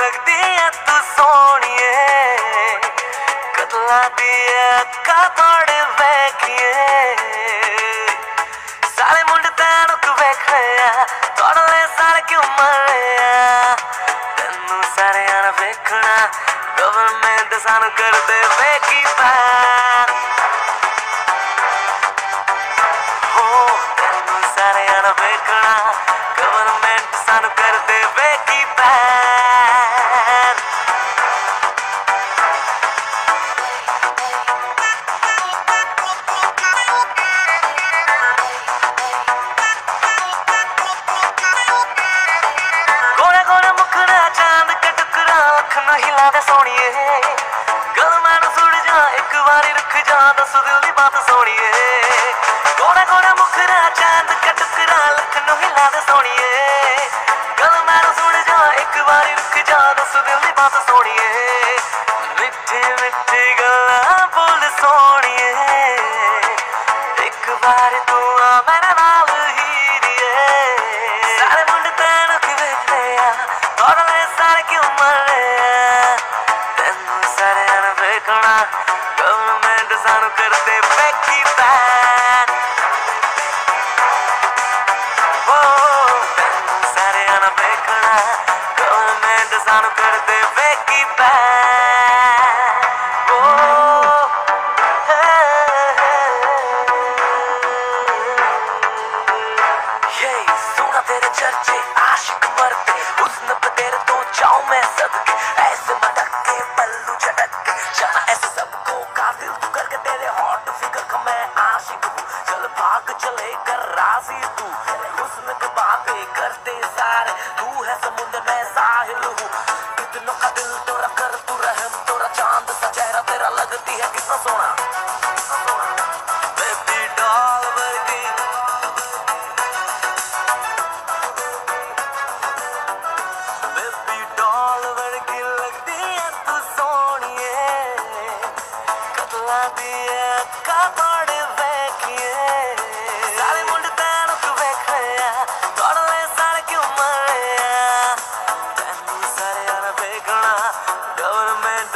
ਲੱਗਦੀ ਐ ਤੂੰ ਸੋਹਣੀਏ। ਕਦਲਾਂ ਦੀ ਅੱਖਾਂ ਤੋੜੇ ਵੇਖੀਏ। ਸਾਰੇ ਮੁੰਡੇ ਤੈਨੂੰ ਕਿ ਵੇਖਿਆ ਤੋੜਲੇ ਸਾਰੇ ਕਿਉਂ ਮਰਿਆ? ਤੈਨੂੰ ਸਾਰਿਆਂ ਨੇ ਵੇਖਣਾ ਗਵਰਨਮੈਂਟ ਸਾਨੂੰ ਕਰਦੇ ਵੇਖੀ ਪਾ। ਨਾ ਹਿਲਾ ਦੇ ਸੋਣੀਏ ਗਲ ਮੈਨੂੰ ਸੁਣ ਜਾ, ਇੱਕ ਵਾਰੀ ਰੁਕ ਜਾ, ਦੱਸ ਦਿਲ ਦੀ ਬਾਤ ਸੋਣੀਏ ਗੋਰੇ ਗੋਰੇ ਮੁਖਰਾ ਚਾਂਦ ਕਾ ਟੁਕੜਾ ਅੱਖ ਨੂੰ ਹਿਲਾ ਦੇ ਸੋਣੀਏ ਗਲ ਮੈਨੂੰ ਸੁਣ ਜਾ, ਇੱਕ ਵਾਰੀ ਰੁਕ ਜਾ, ਦੱਸ ਦਿਲ ਦੀ ਬਾਤ ਸੋਣੀਏ ਮਿੱਠੇ ਮਿੱਠੇ ਗਵਰਨਮੈਂਟ ਸਾਨੂੰ ਕਰਦੇ ਬੈਕੀ ਬੈਨ ਓ ਤੈਨੂੰ ਸਾਰਿਆਂ ਨੇ ਵੇਖਣਾ ਗਵਰਨਮੈਂਟ ਸਾਨੂੰ ਕਰਦੇ आशिक हूँ चल भाग, चले कर राज़ी तू। हुस्न बातें करते सारे, तू है समुद्र मैं साहिल हूँ। कितनों का दिल तोरा कर तू रहम तोरा चाँद सा चेहरा तेरा लगती है कितना सोना Baby